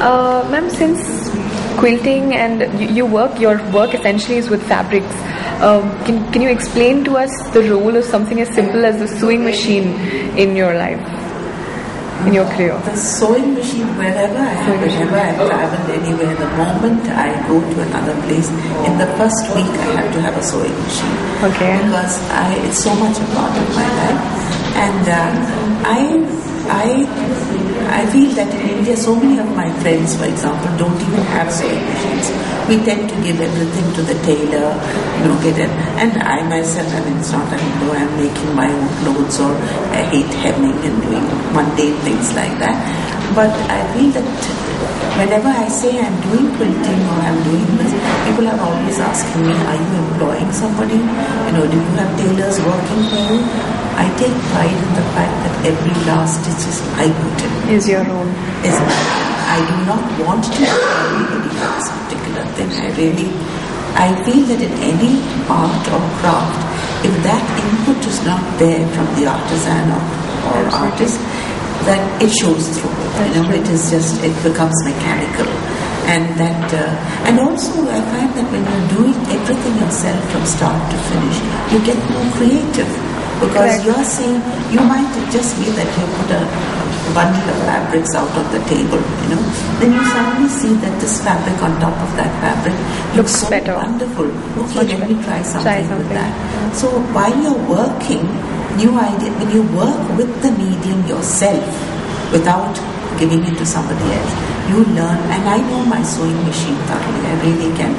Uh, ma'am, since quilting and you, you work, your work essentially is with fabrics. Um, can, can you explain to us the role of something as simple as the sewing machine in your life, in your career? The sewing machine, wherever I have, whenever I have traveled anywhere, the moment I go to another place, in the first week I have to have a sewing machine. Okay. Because I, it's so much a part of my life. And uh, I, I, I feel that in India, so many of my friends, for example, don't even have sewing machines. We tend to give everything to the tailor, you know, get it. And I myself, I mean, it's not that you know, I'm making my own clothes or I hate hemming and doing mundane things like that. But I feel that whenever I say I'm doing quilting or I'm doing this, people are always asking me, are you employing somebody? You know, do you have tailors working for you? I take pride in the fact that every last stitch is I put in Is your own. is. I do not want to employ anybody for this particular thing. I really, I feel that in any art or craft, if that input is not there from the artisan or, or artist, that it shows through. you know, it is just, it becomes mechanical. And that, uh, and also I find that when you're doing everything yourself from start to finish, you get more creative. Because Correct. you're saying, you might just be that you put a bundle of fabrics out on the table, you know, then you suddenly see that this fabric on top of that fabric Looks looks, so better. wonderful. Okay, let better. me try something, Try with that. So while you're working, new idea, when you work with the medium yourself without giving it to somebody else, you learn, and I know my sewing machine thoroughly. I really can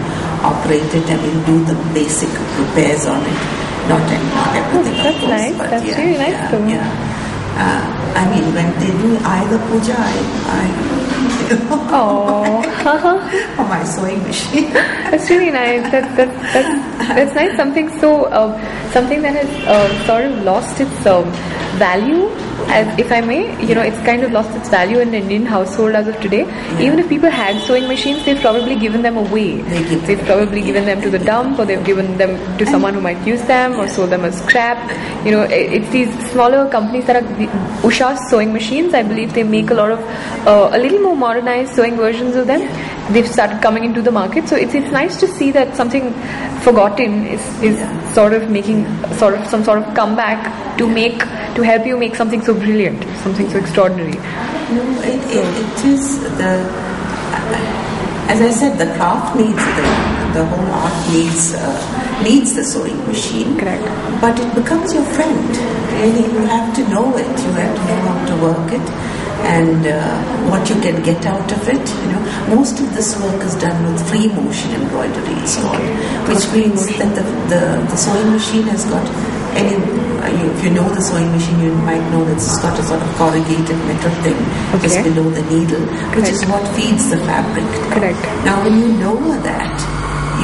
operate it and will do the basic repairs on it. Not, not everything, of that's course, nice. but That's yeah, really nice yeah, yeah. Uh, I mean, when they do either puja, I, I Oh, on my sewing machine. that's really nice. That, that, that, that's nice. Something so, uh, something that has uh, sort of lost its um, value, as if I may. You know, it's kind of lost its value in an Indian household as of today. Even if people had sewing machines, they've probably given them away. They They've them probably given them to the dump, or they've given them to someone who might use them, or sold them as scrap. You know, it's these smaller companies that are the Usha's sewing machines. I believe they make a lot of uh, a little more modernized sewing versions of them. They've started coming into the market, so it's it's nice to see that something forgotten is is sort of making sort of some sort of comeback to make to help you make something so brilliant, something so extraordinary. No, it, it, it is the. As I said, the craft needs the the whole art needs uh, needs the sewing machine. Correct. But it becomes your friend. Really, you have to know it. You have to know how to work it, and uh, what you can get out of it. You know, most of this work is done with free motion embroidery. It's called, which means that the, the the sewing machine has got any. you- If you know the sewing machine, you might know that it's got a sort of corrugated metal thing just below the needle, which is what feeds the fabric. Correct. Now, when you lower that,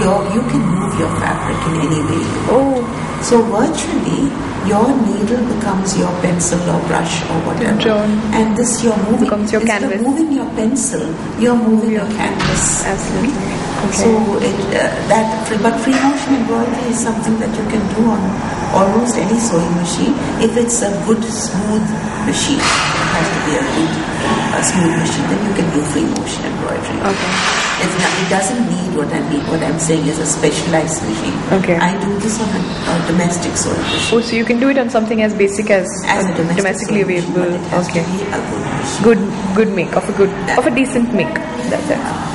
your you can move your fabric in any way. Oh, So virtually, your needle becomes your pencil or brush or whatever, Drawn. and this you're moving. Becomes your Instead canvas. of moving your pencil, you're moving your canvas. absolutely. Okay. So it, uh, that, free, but free motion embroidery is something that you can do on almost any sewing machine if it's a good smooth machine. It has to be a good uh, smooth machine. Then you can do free motion embroidery. Okay. It's not, it doesn't need what I mean. What I'm saying is a specialized machine. Okay. I do this on a, a domestic sewing machine. Oh, so you can do it on something as basic as, As a domestic domestically available. but it has Okay. to be a good machine. Good, good make of a good of a decent make. That's it.